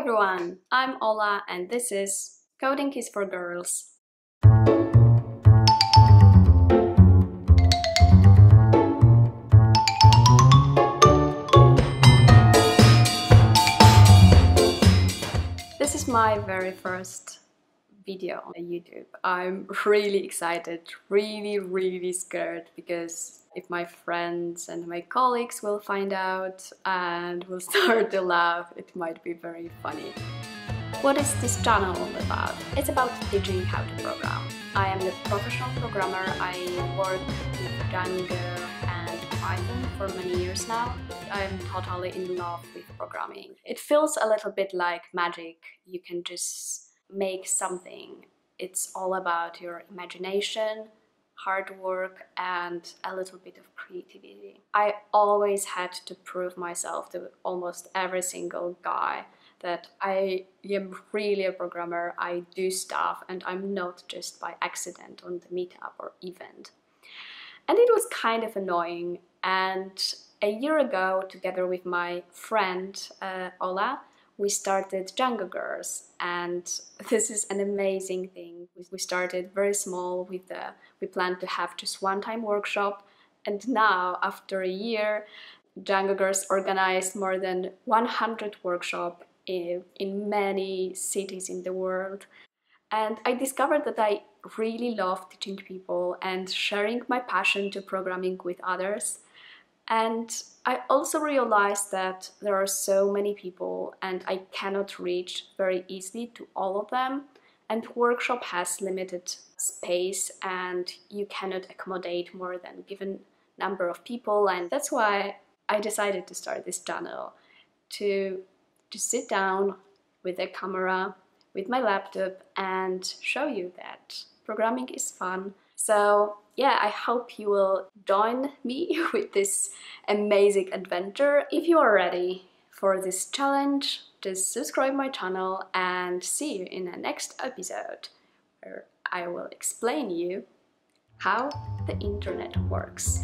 everyone, I'm Ola and this is Coding is for Girls. This is my very first video on YouTube. I'm really excited, really, really scared because if my friends and my colleagues will find out and will start to laugh, it might be very funny. What is this channel all about? It's about teaching how to program. I am a professional programmer. I work with Django and Python for many years now. I'm totally in love with programming. It feels a little bit like magic. You can just make something. It's all about your imagination, hard work, and a little bit of creativity. I always had to prove myself to almost every single guy that I am really a programmer, I do stuff, and I'm not just by accident on the meetup or event. And it was kind of annoying. And a year ago, together with my friend uh, Ola, we started Django Girls, and this is an amazing thing. We started very small with the, we planned to have just one time workshop, and now, after a year, Django Girls organized more than 100 workshops in, in many cities in the world. And I discovered that I really love teaching people and sharing my passion to programming with others. And I also realized that there are so many people and I cannot reach very easily to all of them. And workshop has limited space and you cannot accommodate more than given number of people. And that's why I decided to start this channel to, to sit down with a camera, with my laptop and show you that programming is fun. So yeah, I hope you will join me with this amazing adventure. If you are ready for this challenge, just subscribe my channel and see you in the next episode where I will explain you how the internet works.